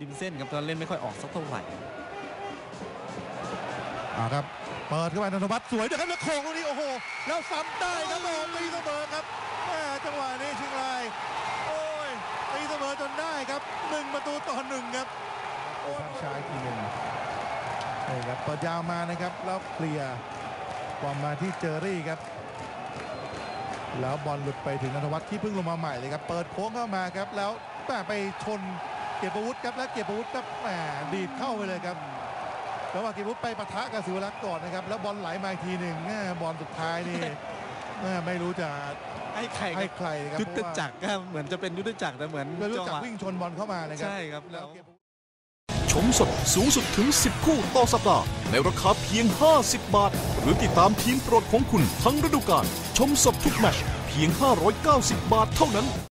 ริมเส้นครับตอนเล่นไม่ค่อยออกสักเท่าไหร่อ่าครับเปิดเข้าไปนนทวัฒน์สวยด้วยครับแล้วโค้งลูกนี้โอ้โห แล้วซ้ำได้ครับโอ้โหตีเสมอครับแหม่จังหวะนี้เชียงรายโอ้ยตีเสมอจนได้ครับหนึ่งประตูต่อหนึ่งครับโอ้ยชายทีหนึ่งนี่ครับเปิดยาวมานะครับแล้วเคลียร์บอลมาที่เจอรี่ครับ แล้วบอลหลุดไปถึงนนทวัฒน์ที่เพิ่งลงมาใหม่เลยครับ เปิดโค้งเข้ามาครับ แล้วแหม่ไปชน เก็บอาวุธครับและเก็บอาวุธครับแหมดีดเข้าไปเลยครับแล้วว่าเก็บอาวุธไปปะทะกับศิวรักษ์ก่อนนะครับ แล้วบอลไหลมาอีกทีหนึ่งแม่บอลสุดท้ายนี่แม่ไม่รู้จะให้ใครคให้รับใครครับยุทธจักรก็เหมือนจะเป็นยุทธจักรแต่เหมือนเพราะว่าไม่รู้จังจักหวะวิ่งชนบอลเข้ามานะครับ ใช่ครับแล้แล้ววเก็บชมสดสูงสุดถึง 10 คู่ต่อสัปดาห์ ในราคาเพียง 50 บาท หรือติดตามทีมโปรดของคุณทั้งฤดูกาลชมสดทุกแมตชเพียง 590 บาทเท่านั้น